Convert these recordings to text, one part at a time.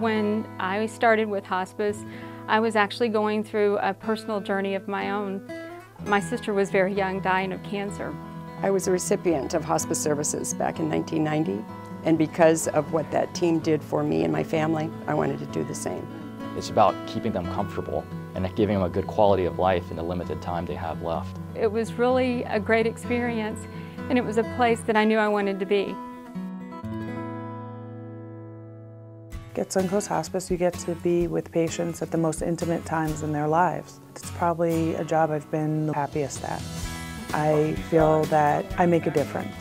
When I started with hospice, I was actually going through a personal journey of my own. My sister was very young, dying of cancer. I was a recipient of hospice services back in 1990, and because of what that team did for me and my family, I wanted to do the same. It's about keeping them comfortable and giving them a good quality of life in the limited time they have left. It was really a great experience, and it was a place that I knew I wanted to be. At Suncoast Hospice, you get to be with patients at the most intimate times in their lives. It's probably a job I've been the happiest at. I feel that I make a difference.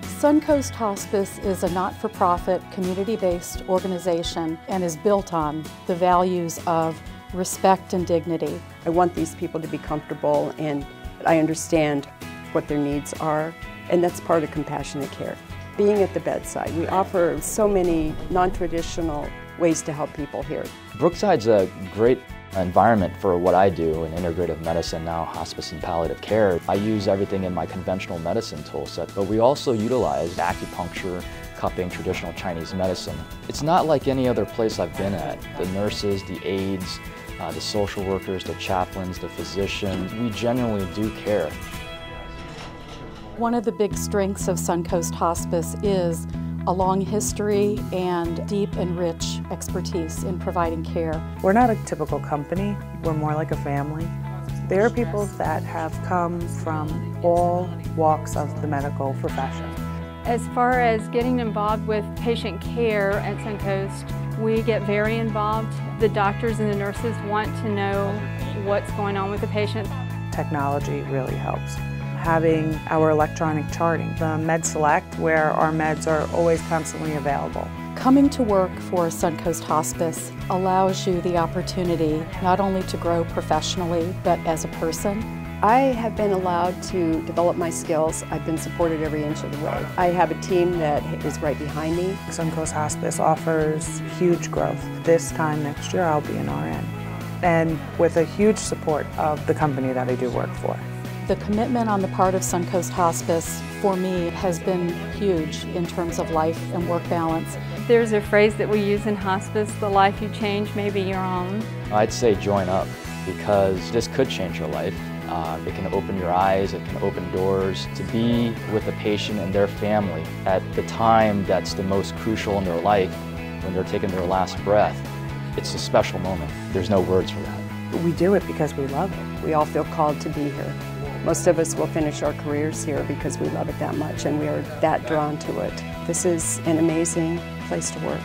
Suncoast Hospice is a not-for-profit, community-based organization and is built on the values of respect and dignity. I want these people to be comfortable and I understand what their needs are, and that's part of compassionate care. Being at the bedside, we offer so many non-traditional ways to help people here. Brookside's a great environment for what I do in integrative medicine now, hospice and palliative care. I use everything in my conventional medicine tool set, but we also utilize acupuncture, cupping, traditional Chinese medicine. It's not like any other place I've been at. The nurses, the aides, uh, the social workers, the chaplains, the physicians, we genuinely do care. One of the big strengths of Suncoast Hospice is a long history and deep and rich expertise in providing care. We're not a typical company, we're more like a family. There are people that have come from all walks of the medical profession. As far as getting involved with patient care at Suncoast, we get very involved. The doctors and the nurses want to know what's going on with the patient. Technology really helps having our electronic charting, the Med Select, where our meds are always constantly available. Coming to work for Suncoast Hospice allows you the opportunity not only to grow professionally, but as a person. I have been allowed to develop my skills. I've been supported every inch of the way. I have a team that is right behind me. Suncoast Hospice offers huge growth. This time next year, I'll be an RN. And with a huge support of the company that I do work for. The commitment on the part of Suncoast Hospice for me has been huge in terms of life and work balance. There's a phrase that we use in hospice, the life you change may be your own. I'd say join up because this could change your life. Uh, it can open your eyes, it can open doors. To be with a patient and their family at the time that's the most crucial in their life, when they're taking their last breath, it's a special moment. There's no words for that. We do it because we love it. We all feel called to be here. Most of us will finish our careers here because we love it that much and we are that drawn to it. This is an amazing place to work.